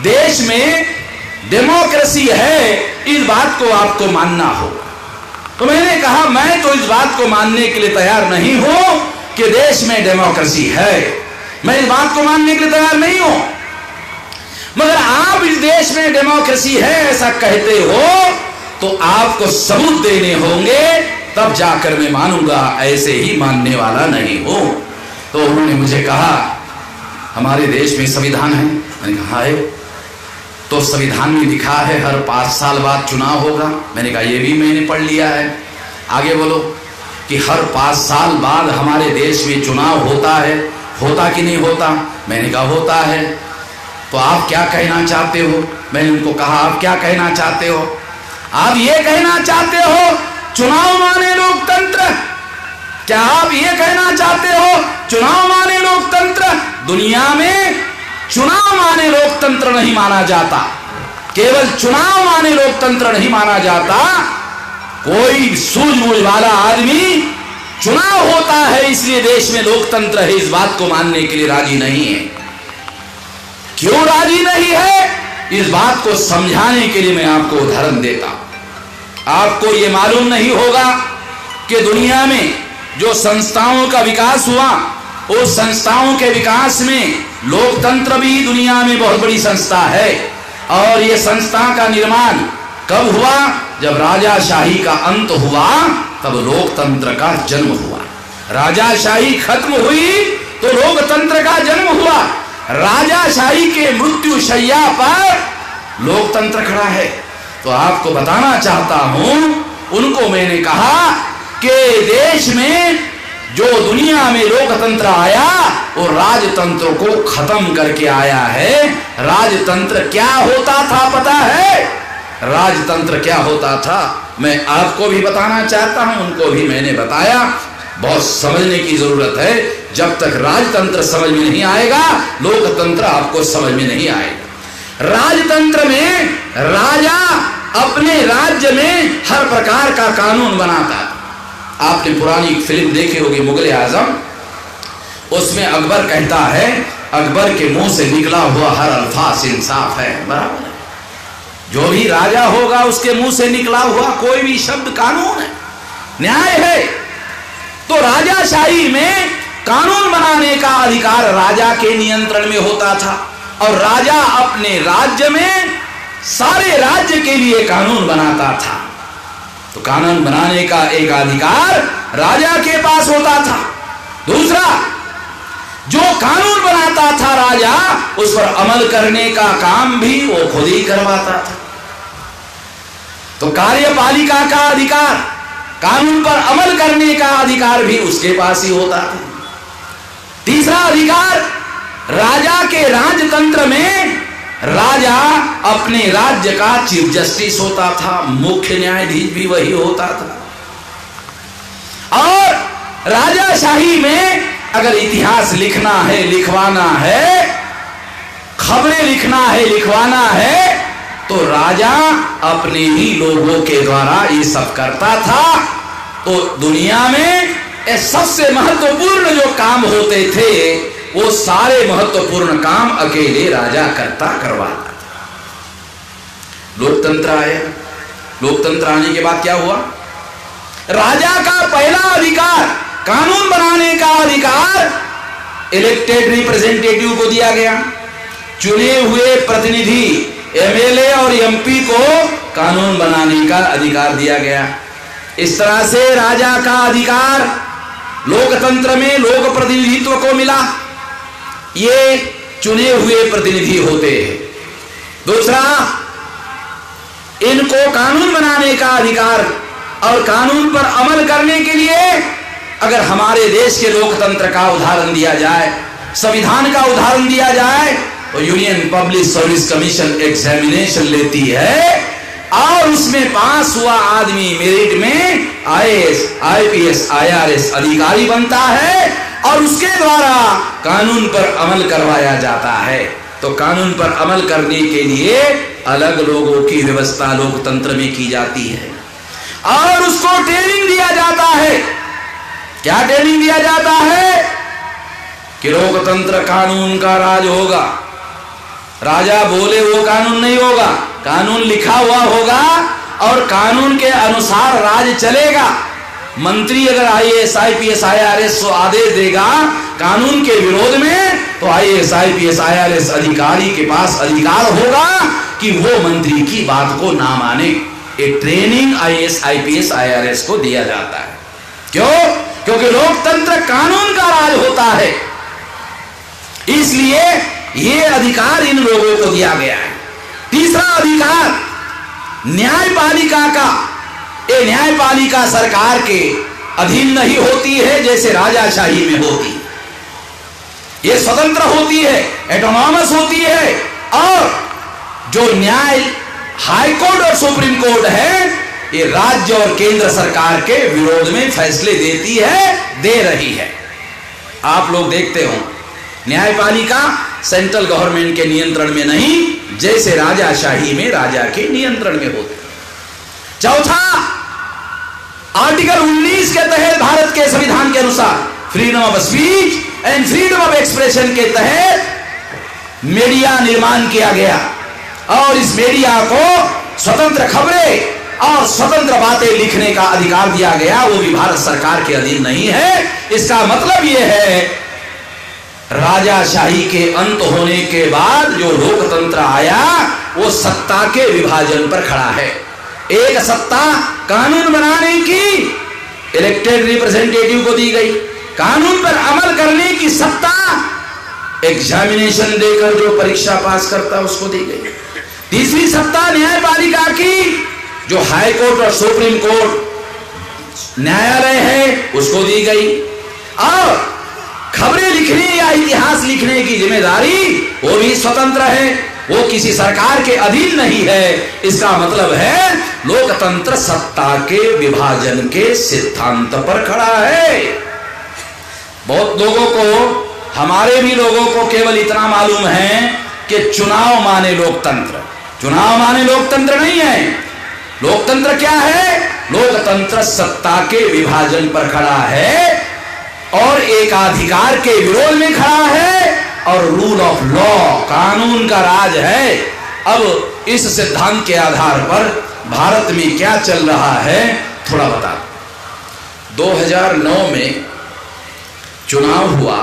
देश में डेमोक्रेसी है, इस बात को आपको मानना होगा। तो मैंने कहा, मैं तो इस बात को मानने के लिए तैयार नहीं हूँ कि देश में डेमोक्रेसी है। मैं इस बात को मानने के लिए तैयार नहीं हूँ। मगर आप इस देश में डेमोक्रेसी है, ऐसा कहते हो तो आपको सबूत देने होंगे, तब जाकर मैं मानूँगा, ऐसे ही मानने वाला नहीं हो। तो उन्होंने मुझे कहा, हमारे देश में संविधान है। मैंने कहा, है तो संविधान में लिखा है, हर पाँच साल बाद चुनाव होगा। मैंने कहा, ये भी मैंने पढ़ लिया है। आगे बोलो कि हर पाँच साल बाद हमारे देश में चुनाव होता है। होता कि नहीं होता? मैंने कहा, होता है। तो आप क्या कहना चाहते हो? मैंने उनको कहा, आप क्या कहना चाहते हो? आप ये कहना चाहते हो, चुनाव माने लोकतंत्र। क्या आप ये कहना चाहते हो, चुनाव माने लोकतंत्र? दुनिया में चुनाव माने लोकतंत्र नहीं माना जाता। केवल चुनाव माने लोकतंत्र नहीं माना जाता। कोई सूझबूझ वाला आदमी चुनाव होता है, इसलिए देश में लोकतंत्र है, इस बात को मानने के लिए राज़ी नहीं है। क्यों राज़ी नहीं है? इस बात को समझाने के लिए मैं आपको उदाहरण देता। आपको यह मालूम नहीं होगा कि दुनिया में जो संस्थाओं का विकास हुआ, उस संस्थाओं के विकास में लोकतंत्र भी दुनिया में बहुत बड़ी संस्था है। और ये संस्था का निर्माण कब हुआ? जब राजाशाही का अंत हुआ, तब लोकतंत्र का जन्म हुआ। राजाशाही खत्म हुई तो लोकतंत्र का जन्म हुआ। राजाशाही के मृत्यु शैया पर लोकतंत्र खड़ा है। तो आपको बताना चाहता हूँ, उनको मैंने कहा कि देश में जो दुनिया में लोकतंत्र आया वो राजतंत्र को खत्म करके आया है। राजतंत्र क्या होता था पता है? राजतंत्र क्या होता था? मैं आपको भी बताना चाहता हूँ, उनको भी मैंने बताया। बहुत समझने की ज़रूरत है। जब तक राजतंत्र समझ में नहीं आएगा, लोकतंत्र आपको समझ में नहीं आएगा। राजतंत्र में राजा अपने राज्य में हर प्रकार का कानून बनाता आपने पुरानी फ़िल्म देखी होगी, मुगल आज़म। उसमें अकबर कहता है, अकबर के मुँह से निकला हुआ हर अल्फाज इंसाफ है, बराबर जो भी राजा होगा, उसके मुँह से निकला हुआ कोई भी शब्द कानून है। न्याय है। तो राजाशाही में कानून बनाने का अधिकार राजा के नियंत्रण में होता था। और राजा अपने राज्य में सारे राज्य के लिए कानून बनाता था। तो कानून बनाने का एक अधिकार राजा के पास होता था। दूसरा जो कानून बनाता था राजा, उस पर अमल करने का काम भी वो खुद ही करवाता था। तो कार्यपालिका का अधिकार, कानून पर अमल करने का अधिकार भी उसके पास ही होता था। तीसरा अधिकार, राजा के राजतंत्र में राजा अपने राज्य का चीफ जस्टिस होता था, मुख्य न्यायाधीश भी वही होता था। और राजाशाही में अगर इतिहास लिखना है, लिखवाना है, खबरें लिखना है, लिखवाना है तो राजा अपने ही लोगों के द्वारा ये सब करता था। तो दुनिया में सबसे महत्वपूर्ण जो काम होते थे, वो सारे महत्वपूर्ण काम अकेले राजा करता, करवाता था। लोकतंत्र आया। लोकतंत्र आने के बाद क्या हुआ? राजा का पहला अधिकार कानून बनाने का अधिकार इलेक्टेड रिप्रेजेंटेटिव को दिया गया। चुने हुए प्रतिनिधि एमएलए और एमपी को कानून बनाने का अधिकार दिया गया। इस तरह से राजा का अधिकार लोकतंत्र में लोक प्रतिनिधित्व को मिला। ये चुने हुए प्रतिनिधि होते हैं। दूसरा, इनको कानून बनाने का अधिकार और कानून पर अमल करने के लिए अगर हमारे देश के लोकतंत्र का उदाहरण दिया जाए, संविधान का उदाहरण दिया जाए तो union public service commission examination लेती है और उसमें पास हुआ आदमी मेरिट में आईएएस, आईपीएस, आईआरएस अधिकारी बनता है और उसके द्वारा कानून पर अमल करवाया जाता है। तो कानून पर अमल करने के लिए अलग लोगों की व्यवस्था लोकतंत्र में की जाती है। और उसको ट्रेनिंग दिया जाता है। क्या ट्रेनिंग दिया जाता है? कि लोकतंत्र कानून का राज होगा। राजा बोले, वो कानून नहीं होगा। कानून लिखा हुआ होगा और कानून के अनुसार राज चलेगा। मंत्री अगर I S I P S I R S आदेश देगा कानून के विरोध में तो I S I P S I R S अधिकारी के पास अधिकार होगा कि वो मंत्री की बात को ना माने। एक training I S I P S I R S को दिया जाता है। क्यों? क्योंकि लोकतंत्र कानून का राज होता है। इसलिए ये अधिकार इन लोगों को दिया गया है। तीसरा अधिकार, न्यायपालिका का। ये न्यायपालिका सरकार के अधीन नहीं होती है, जैसे राजाशाही में होती। ये स्वतंत्र होती है एटोनॉमस होती है, और जो न्याय हाई कोर्ट और सुप्रीम कोर्ट है ये राज्य और केंद्र सरकार के विरोध में फैसले देती है, दे रही है। आप लोग देखते हो, न्यायपालिका सेंट्रल गवर्नमेंट के नियंत्रण में नहीं, जैसे राजाशाही में राजा के नियंत्रण में होते। चौथा, आर्टिकल 19 के तहत भारत के संविधान के अनुसार, freedom of speech and freedom of expression के तहत मीडिया निर्माण किया गया। और इस मीडिया को स्वतंत्र खबरें और स्वतंत्र बातें लिखने का अधिकार दिया गया, वो भी भारत सरकार के अधीन नहीं है। इसका मतलब यह है राजाशाही के अंत होने के बाद जो लोकतंत्र आया, वो सत्ता के विभाजन पर खड़ा है। एक सत्ता कानून बनाने की इलेक्टेड रिप्रेजेंटेटिव को दी गई। कानून पर अमल करने की सत्ता एग्जामिनेशन देकर जो परीक्षा पास करता, उसको दी गई। तीसरी सत्ता न्यायपालिका की जो हाई कोर्ट और सुप्रीम कोर्ट न्यायालय है, उसको दी गई। और खबरें लिखने या इतिहास लिखने की ज़िम्मेदारी वो भी स्वतंत्र है, वो किसी सरकार के अधीन नहीं है। इसका मतलब है, लोकतंत्र सत्ता के विभाजन के सिद्धांत पर खड़ा है। बहुत लोगों को, हमारे भी लोगों को केवल इतना मालूम है कि चुनाव माने लोकतंत्र। चुनाव माने लोकतंत्र नहीं है। लोकतंत्र क्या है? लोकतंत्र सत्ता के विभाजन पर खड़ा है और एकाधिकार के विरोध में खड़ा है और रूल ऑफ़ लॉ कानून का राज है। अब इस सिद्धांत के आधार पर भारत में क्या चल रहा है, थोड़ा बता 2009 में चुनाव हुआ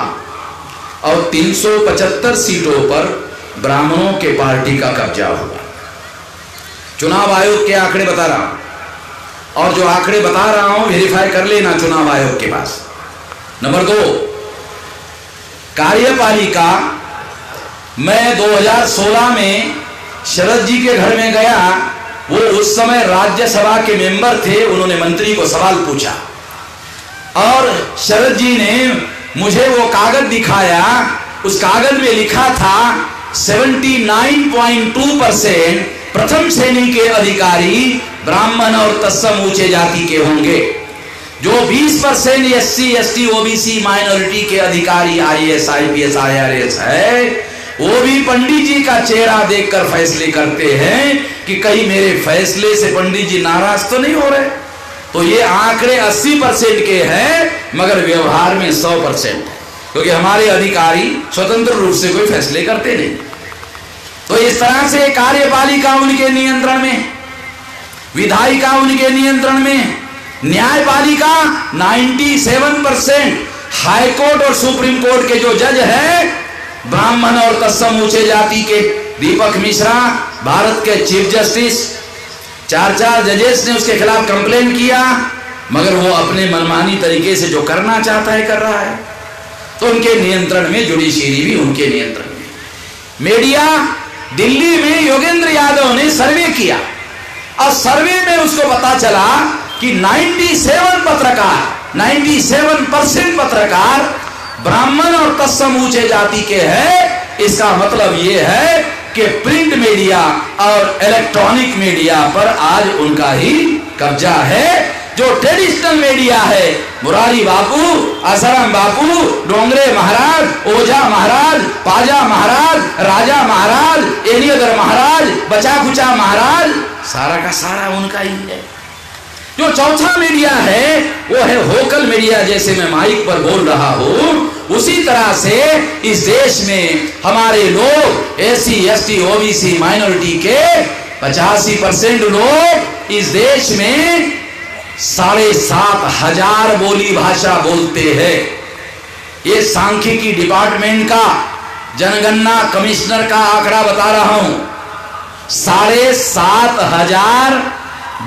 और 375 सीटों पर ब्राह्मणों के पार्टी का कब्जा हुआ। चुनाव आयोग के आंकड़े बता रहा हूँ। और जो आंकड़े बता रहा हूँ वेरीफाई कर लेना चुनाव आयोग के पास। नंबर दो कार्यपालिका मैं 2016 में शरद जी के घर में गया, वो उस समय राज्यसभा के मेंबर थे, उन्होंने मंत्री को सवाल पूछा। और शरद जी ने मुझे वो कागज़ दिखाया, उस कागज़ में लिखा था 79.2 परसेंट प्रथम श्रेणी के अधिकारी ब्राह्मण और तत्सम ऊँचे जाति के होंगे। जो 20 percent S C S T OBC, minority के अधिकारी I S I P S I R S है, वो भी पंडित जी का चेहरा देखकर फैसले करते हैं कि कहीं मेरे फैसले से पंडित जी नाराज़ तो नहीं हो रहे। तो ये आंकड़े 80 परसेंट के हैं, मगर व्यवहार में 100 परसेंट है। क्योंकि हमारे अधिकारी स्वतंत्र रूप से कोई फैसले करते नहीं। तो इस तरह से कार्यपालिका उनके नियंत्रण में, विधायिका उनके नियंत्रण में, न्यायपालिका 97 परसेंट हाईकोर्ट और सुप्रीम कोर्ट के जो जज है, ब्राह्मण और तत्सम ऊँचे जाति के, दीपक मिश्रा, भारत के चीफ जस्टिस, चार चार जजेस ने उसके खिलाफ कंप्लेन किया, मगर वो अपने मनमानी तरीके से जो करना चाहता है, कर रहा है। तो उनके नियंत्रण में जुडिशियरी भी उनके नियंत्रण में। मीडिया दिल्ली में योगेंद्र यादव ने सर्वे किया। और सर्वे में उसको पता चला कि 97 पत्रकार 97 परसेंट पत्रकार ब्राह्मण और तत्सम ऊँचे जाति के हैं। इसका मतलब यह है कि प्रिंट मीडिया और इलेक्ट्रॉनिक मीडिया पर आज उनका ही कब्जा है। जो ट्रेडिशनल मीडिया है, मुरारी बापू, आसाराम बापू, डोंगरे महाराज, ओझा महाराज, पाजा महाराज, राजा महाराज, एलियदर महाराज बचा खुचा महाराज, सारा का सारा उनका ही है। जो चौथा मीडिया है, वो है होकल मीडिया जैसे मैं माइक पर बोल रहा हूँ, उसी तरह से इस देश में हमारे लोग एसी एसटी ओबीसी माइनॉरिटी के पचासी परसेंट लोग इस देश में साढ़े सात हज़ार बोली भाषा बोलते हैं। ये सांख्यिकी डिपार्टमेंट का जनगणना कमिश्नर का आंकड़ा बता रहा हूँ। साढ़े सात हज़ार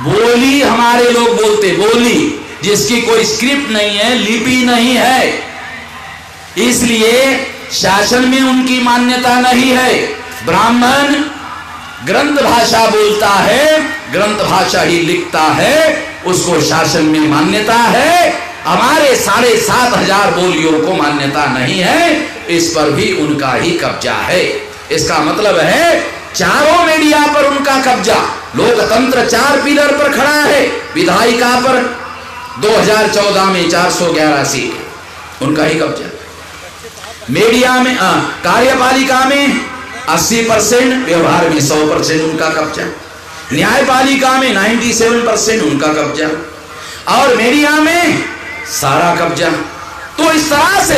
बोली हमारे लोग बोलते। बोली जिसकी कोई स्क्रिप्ट नहीं है, लिपि नहीं है। इसलिए शासन में उनकी मान्यता नहीं है। ब्राह्मण ग्रंथ भाषा बोलता है ग्रंथ भाषा ही लिखता है, उसको शासन में मान्यता है। हमारे साढ़े सात हज़ार बोलियों को मान्यता नहीं है, इस पर भी उनका ही कब्जा है। इसका मतलब है, चारों मीडिया पर उनका कब्जा, लोकतंत्र चार पिलर पर खड़ा है, विधायिका पर 2014 में 411 सीट, उनका ही कब्जा। मीडिया में कार्यपालिका में 80 परसेंट व्यवहार में 100 परसेंट उनका कब्जा। न्यायपालिका में 97 परसेंट उनका कब्जा। और मीडिया में सारा कब्जा। तो इस तरह से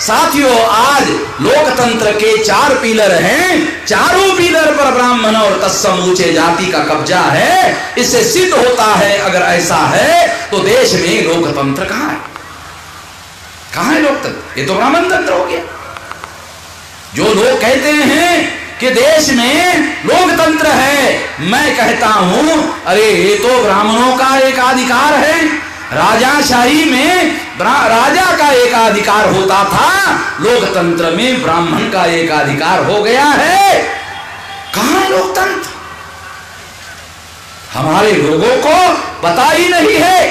साथियों, आज लोकतंत्र के चार पिलर हैं। चारों पिलर पर ब्राह्मण और तत्सम ऊँचे जाति का कब्जा है। इससे सिद्ध होता है, अगर ऐसा है तो देश में लोकतंत्र कहाँ है? कहाँ है लोकतंत्र? ये तो ब्राह्मण तंत्र हो गया। जो लोग कहते हैं कि देश में लोकतंत्र है, मैं कहता हूँ, अरे ये तो ब्राह्मणों का एक अधिकार है। राजाशाही में राजा का एकाधिकार होता था, लोकतंत्र में ब्राह्मण का एकाधिकार हो गया है। कहा लोकतंत्र? हमारे लोगों को पता ही नहीं है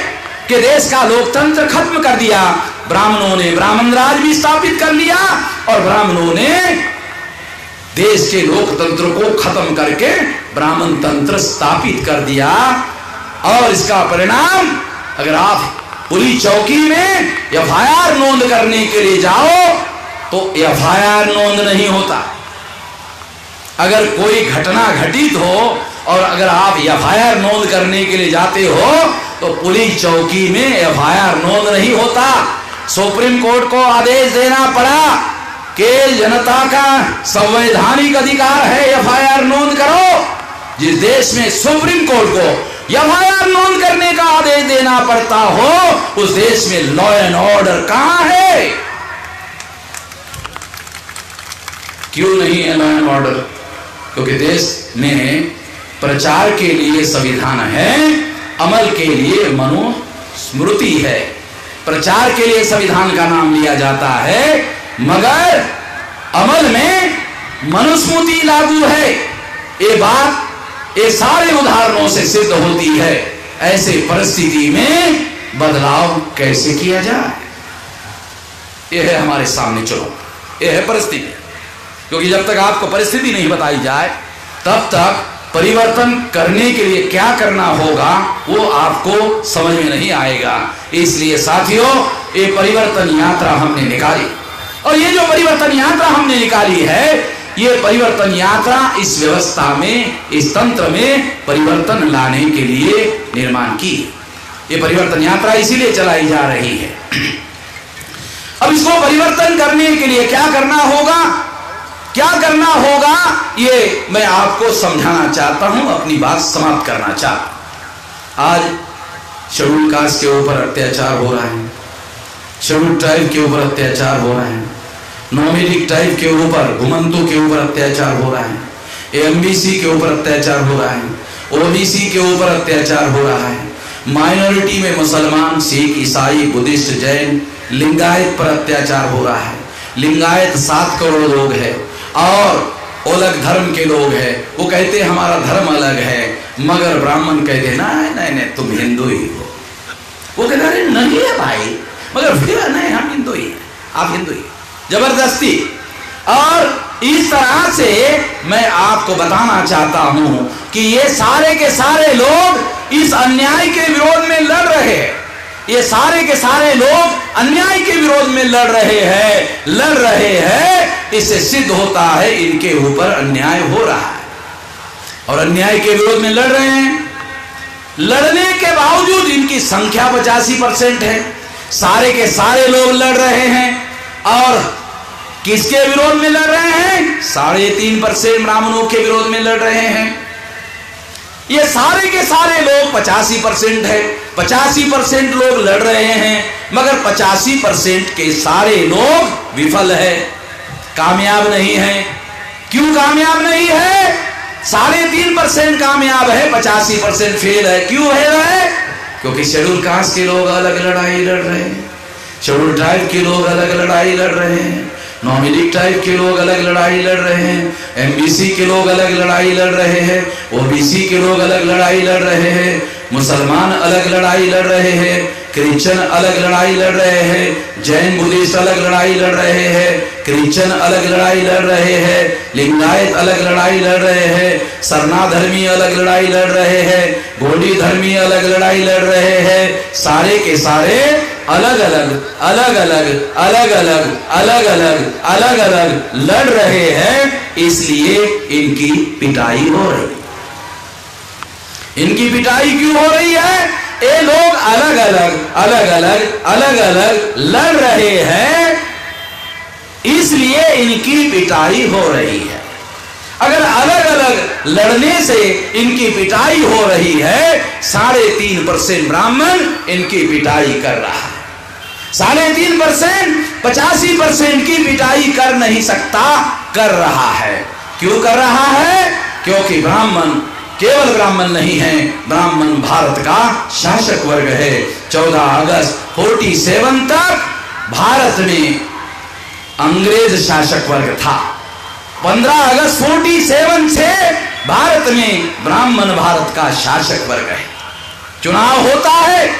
कि देश का लोकतंत्र खत्म कर दिया। ब्राह्मणों ने ब्राह्मण राज भी स्थापित कर लिया और ब्राह्मणों ने देश के लोकतंत्र को खत्म करके ब्राह्मण तंत्र स्थापित कर दिया। और इसका परिणाम, अगर आप पुलिस चौकी में एफ़ नोंद करने के लिए जाओ तो एफ़ नोंद नहीं होता। अगर कोई घटना घटित हो और अगर आप एफ़ नोंद करने के लिए जाते हो तो पुलिस चौकी में एफ़ नोंद नहीं होता। सुप्रीम कोर्ट को आदेश देना पड़ा कि जनता का संवैधानिक अधिकार है एफ़ नोंद करो। जिस देश में सुप्रीम कोर्ट को एफ़ नोंद करने का आदेश देना पड़ता हो, उस देश में लॉ एंड ऑर्डर कहाँ है? क्यों नहीं है लॉ एंड ऑर्डर क्योंकि देश ने प्रचार के लिए संविधान है, अमल के लिए मनुस्मृति है। प्रचार के लिए संविधान का नाम लिया जाता है, मगर अमल में मनुस्मृति लागू है। ये बात, ये सारे उदाहरणों से सिद्ध होती है। ऐसे परिस्थिति में बदलाव कैसे किया जाए? यह है हमारे सामने, चलो। यह है परिस्थिति। क्योंकि जब तक आपको परिस्थिति नहीं बताई जाए, तब तक परिवर्तन करने के लिए क्या करना होगा, वो आपको समझ में नहीं आएगा। इसलिए साथियों, ये परिवर्तन यात्रा हमने निकाली। और ये जो परिवर्तन यात्रा हमने निकाली है, ये परिवर्तन यात्रा इस व्यवस्था में, इस तंत्र में परिवर्तन लाने के लिए निर्माण की। ये परिवर्तन यात्रा इसीलिए चलाई जा रही है। अब इसको परिवर्तन करने के लिए क्या करना होगा क्या करना होगा, ये मैं आपको समझाना चाहता हूँ, अपनी बात समाप्त करना चाहता आज शेड्यूल कास्ट के ऊपर अत्याचार हो रहा है। शेड्यूल ट्राइब के ऊपर अत्याचार हो रहा है। नॉमिनिक टाइप के ऊपर, घुमंतों के ऊपर अत्याचार हो रहा है। एमबीसी के ऊपर अत्याचार हो रहा है। ओबीसी के ऊपर अत्याचार हो रहा है। माइनॉरिटी में मुसलमान, सिख, ईसाई, बुद्धिस्ट, जैन, लिंगायत पर अत्याचार हो रहा है। लिंगायत सात करोड़ लोग है। और अलग धर्म के लोग हैं। वो कहते हमारा धर्म अलग है। मगर ब्राह्मण कहते ना नहीं नहीं तुम हिंदू ही हो। वो कहते अरे, नहीं है भाई। मगर फिर, नहीं, हम हिंदू ही आप हिंदू ही। ज़बरदस्ती। और इस तरह से मैं आपको बताना चाहता हूँ कि ये सारे के सारे लोग इस अन्याय के विरोध में लड़ रहे हैं। ये सारे के सारे लोग अन्याय के विरोध में लड़ रहे हैं, लड़ रहे हैं। इससे सिद्ध होता है इनके ऊपर अन्याय हो रहा है। और अन्याय के विरोध में लड़ रहे हैं। लड़ने के बावजूद इनकी संख्या पचासी परसेंट है। सारे के सारे लोग लड़ रहे हैं। और किसके विरोध में लड़ रहे हैं? साढ़े तीन परसेंट ब्राह्मणों के विरोध में लड़ रहे हैं। ये सारे के सारे लोग पचासी परसेंट है। पचासी परसेंट लोग लड़ रहे हैं, मगर पचासी परसेंट के सारे लोग विफल है। कामयाब नहीं है। क्यों कामयाब नहीं है? साढ़े तीन परसेंट कामयाब है, पचासी परसेंट फेल है। क्यों है रहे क्योंकि शेड्यूल कास्ट के लोग अलग लड़ाई लड़ रहे हैं। शेड्यूल ट्राइब के लोग अलग लड़ाई लड़ रहे हैं। नॉमिनिक टाइप के लोग अलग लड़ाई लड़ रहे हैं। एमबीसी के लोग अलग लड़ाई लड़ रहे हैं। ओबीसी के लोग अलग लड़ाई लड़ रहे हैं। मुसलमान अलग लड़ाई लड़ रहे हैं। क्रिश्चियन अलग लड़ाई लड़ रहे हैं। जैन बुद्धिस्ट अलग लड़ाई लड़ रहे हैं। क्रिश्चियन अलग लड़ाई लड़ रहे हैं। लिंगायत अलग लड़ाई लड़ रहे हैं। सरना धर्मी अलग लड़ाई लड़ रहे हैं। गोडी धर्मी अलग लड़ाई लड़ रहे हैं। सारे के सारे अलग अलग अलग अलग अलग अलग अलग अलग अलग अलग लड़ रहे हैं। इसलिए इनकी पिटाई हो रही। इनकी पिटाई क्यों हो रही है? ये लोग अलग अलग अलग अलग अलग अलग लड़ रहे हैं। इसलिए इनकी पिटाई हो रही है। अगर अलग अलग लड़ने से इनकी पिटाई हो रही है, साढ़े तीन परसेंट ब्राह्मण इनकी पिटाई कर रहा है। साढ़े तीन परसेंट, पचासी परसेंट की पिटाई कर नहीं सकता, कर रहा है। क्यों कर रहा है? क्योंकि ब्राह्मण केवल ब्राह्मण नहीं है। ब्राह्मण भारत का शासक वर्ग है। 14 अगस्त 47 तक भारत में अंग्रेज़ शासक वर्ग था। 15 अगस्त 47 से भारत में ब्राह्मण भारत का शासक वर्ग है। चुनाव होता है।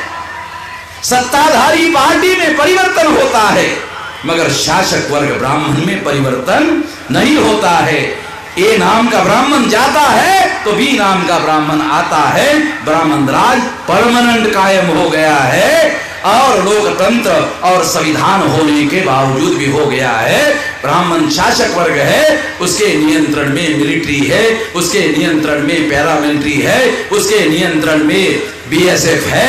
सत्ताधारी पार्टी में परिवर्तन होता है। मगर शासक वर्ग ब्राह्मण में परिवर्तन नहीं होता है। ए नाम का ब्राह्मण जाता है तो बी नाम का ब्राह्मण आता है। ब्राह्मण राज परमानेंट कायम हो गया है और लोकतंत्र और संविधान होने के बावजूद भी हो गया है। ब्राह्मण शासक वर्ग है, उसके नियंत्रण में मिलिट्री है, उसके नियंत्रण में पैरामिलिट्री है, उसके नियंत्रण में बीएसएफ है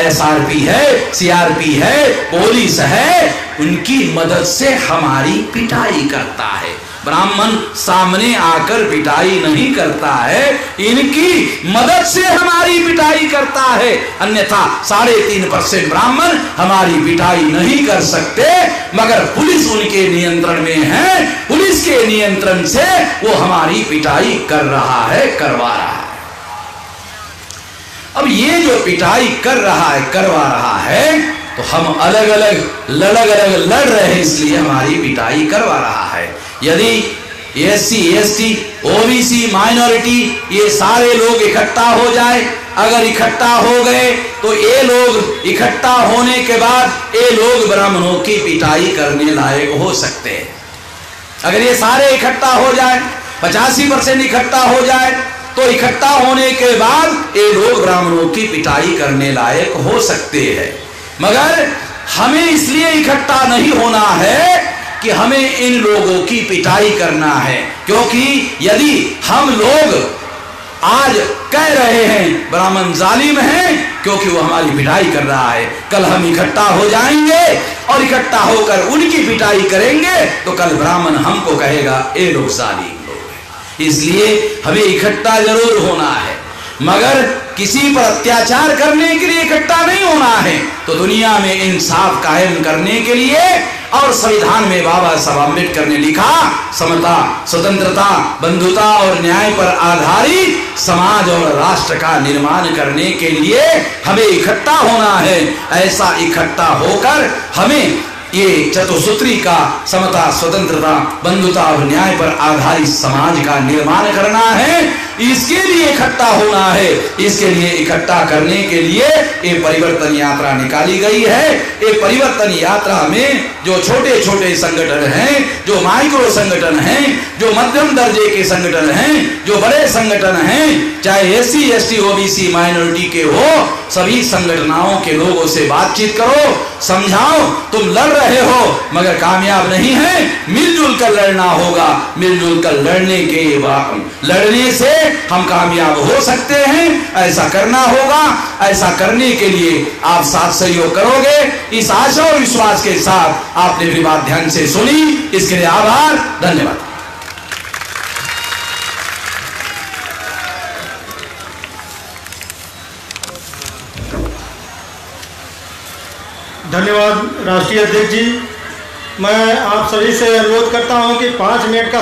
एसआरपी है सीआरपी है, पुलिस है, उनकी मदद से हमारी पिटाई करता है। ब्राह्मण सामने आकर पिटाई नहीं करता है, इनकी मदद से हमारी पिटाई करता है। अन्यथा साढ़े तीन परसेंट ब्राह्मण हमारी पिटाई नहीं कर सकते, मगर पुलिस उनके नियंत्रण में है। पुलिस के नियंत्रण से वो हमारी पिटाई कर रहा है, करवा रहा है। अब ये जो पिटाई कर रहा है, करवा रहा है तो हम अलग अलग लड़ग अलग लड़ रहे हैं, इसलिए हमारी पिटाई करवा रहा है। यदि S C S T OBC, minority ये सारे लोग इकट्ठा हो जाए, अगर इकट्ठा हो गए तो ये लोग इकट्ठा होने के बाद ये लोग ब्राह्मणों की पिटाई करने लायक हो सकते हैं। अगर ये सारे इकट्ठा हो जाए, पचासी परसेंट इकट्ठा हो जाए तो इकट्ठा होने के बाद ये लोग ब्राह्मणों की पिटाई करने लायक हो सकते हैं। मगर हमें इसलिए इकट्ठा नहीं होना है कि हमें इन लोगों की पिटाई करना है। क्योंकि यदि हम लोग आज कह रहे हैं, ब्राह्मण जालिम है, क्योंकि वो हमारी पिटाई कर रहा है। कल हम इकट्ठा हो जाएँगे और इकट्ठा होकर उनकी पिटाई करेंगे तो कल ब्राह्मण हमको कहेगा, ए लोग जालिम लोग इसलिए हमें इकट्ठा ज़रूर होना है। मगर किसी पर अत्याचार करने के लिए इकट्ठा नहीं होना है। तो दुनिया में इंसाफ कायम करने के लिए और संविधान में बाबा साहब अंबेडकर ने लिखा, समता, स्वतंत्रता, बंधुता और न्याय पर आधारित समाज और राष्ट्र का निर्माण करने के लिए हमें इकट्ठा होना है। ऐसा इकट्ठा होकर हमें ये चतुसूत्री का समता, स्वतंत्रता, बंधुता और न्याय पर आधारित समाज का निर्माण करना है। इसके लिए इकट्ठा होना है। इसके लिए इकट्ठा करने के लिए ये परिवर्तन यात्रा निकाली गई है। ये परिवर्तन यात्रा में जो छोटे छोटे संगठन हैं, जो माइक्रो संगठन हैं, जो मध्यम दर्जे के संगठन हैं, जो बड़े संगठन हैं, चाहे S C S T OBC, minority के हो, सभी संगठनाओं के लोगों से बातचीत करो, समझाओ, तुम लड़ रहे हो, मगर कामयाब नहीं है, मिलजुल कर लड़ना होगा। मिलजुल कर लड़ने के लड़ने से हम कामयाब हो सकते हैं, ऐसा करना होगा, ऐसा करने के लिए आप साथ सहयोग करोगे। इस आशा और विश्वास के साथ आपने मेरी बात ध्यान से सुनी, इसके लिए आभार, धन्यवाद। धन्यवाद राष्ट्रीय अध्यक्ष जी। मैं आप सभी से अनुरोध करता हूँ कि पाँच मिनट का